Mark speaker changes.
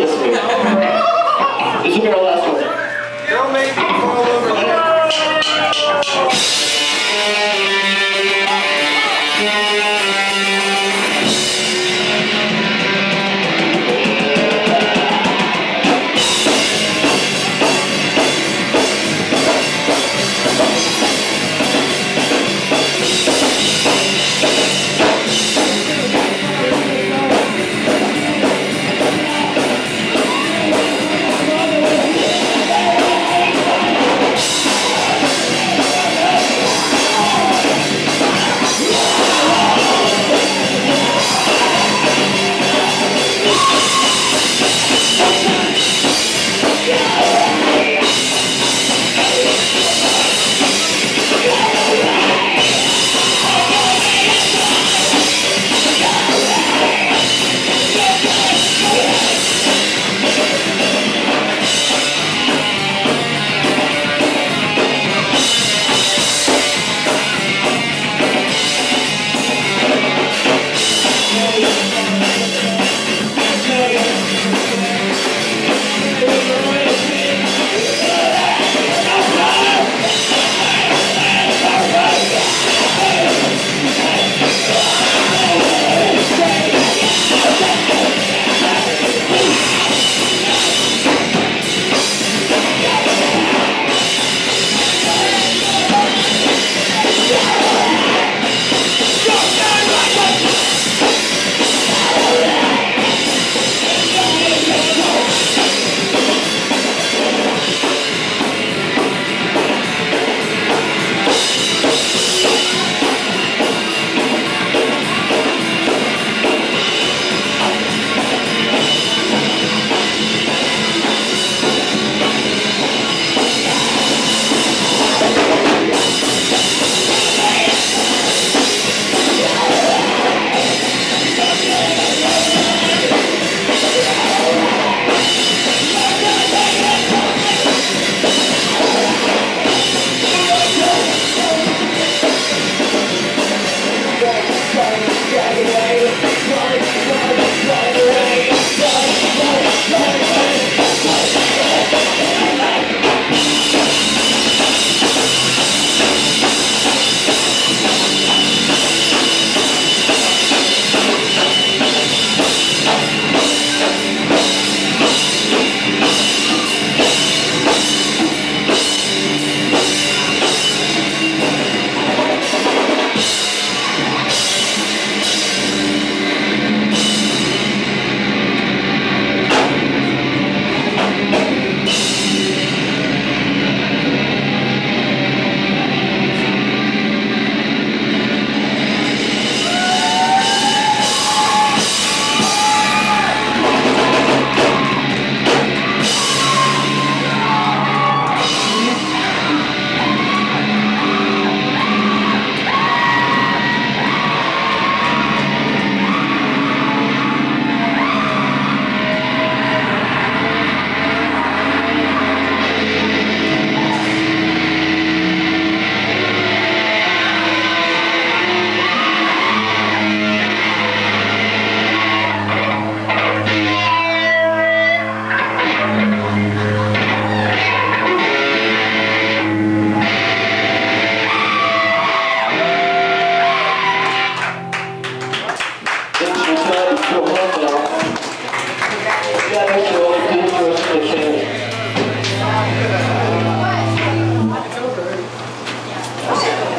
Speaker 1: kiss me. This will be our last one.